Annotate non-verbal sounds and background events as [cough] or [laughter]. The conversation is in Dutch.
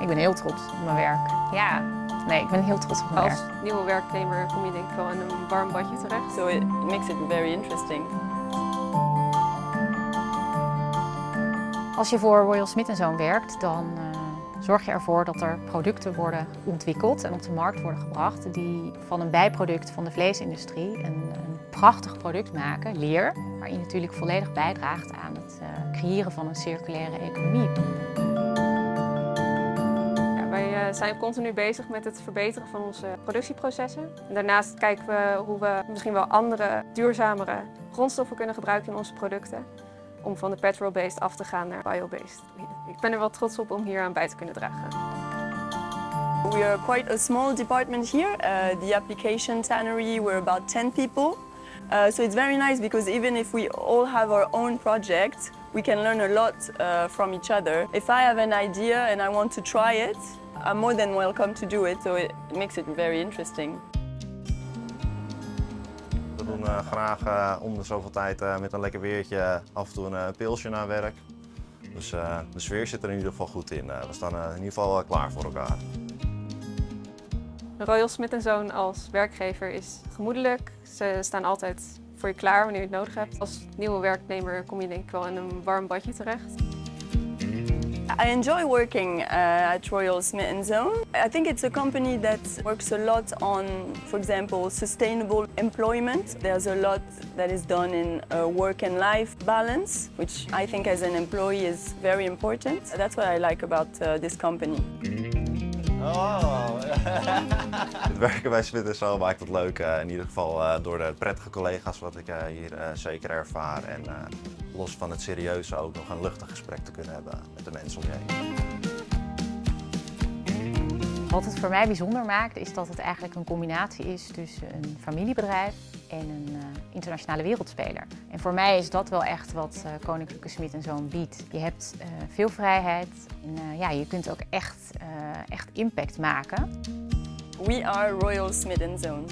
Ik ben heel trots op mijn werk. Ja, nee, ik ben heel trots op mijn Als werk. nieuwe werknemer kom je denk ik wel in een warm badje terecht. So it makes it very interesting. Als je voor Royal Smith Zoon werkt, dan eh, zorg je ervoor dat er producten worden ontwikkeld en op de markt worden gebracht die van een bijproduct van de vleesindustrie een, een prachtig product maken, leer, waarin je natuurlijk volledig bijdraagt aan het eh, creëren van een circulaire economie. Eh, zijn continu bezig met het verbeteren van onze productieprocessen. En daarnaast kijken we hoe we misschien wel andere, duurzamere grondstoffen kunnen gebruiken in onze producten. Om van de petrol-based af te gaan naar bio-based. Ik ben er wel trots op om hier aan bij te kunnen dragen. We are quite a small department here. Uh, the application tannery, we're about 10 people. Uh, so it's very nice because even if we all have our own project, we can learn a lot uh, from each other. If I have an idea and I want to try it, I'm more than welcome to do it. So it makes it very interesting. We doen eh, graag eh, om de zoveel tijd eh, met een lekker weertje af en toe een pilsje naar werk. Dus de sfeer zit er in ieder geval goed in. We staan in ieder geval klaar voor elkaar. Royal Smith Zoon als werkgever is gemoedelijk. Ze staan altijd voor je klaar wanneer je het nodig hebt. Als nieuwe werknemer kom je denk ik wel in een warm badje terecht. I enjoy working uh, at Royal Smith Zone. I think it's a company that works a lot on, for example, sustainable employment. There's a lot that is done in uh, work and life balance, which I think as an employee is very important. That's what I like about uh, this company. [laughs] Het werken bij Smit Zo maakt het leuk. eh, in ieder geval eh, door de prettige collega's wat ik eh, hier zeker ervaar. En los van het serieuze ook nog een luchtig gesprek te kunnen hebben met de mensen om je heen. Wat het voor mij bijzonder maakt, is dat het eigenlijk een combinatie is tussen een familiebedrijf en een eh, internationale wereldspeler. En voor mij is dat wel echt wat eh, Koninklijke Smit Zoon biedt. Je hebt eh, veel vrijheid en ja, je kunt ook echt, echt impact maken. We are Royal Smith Zone.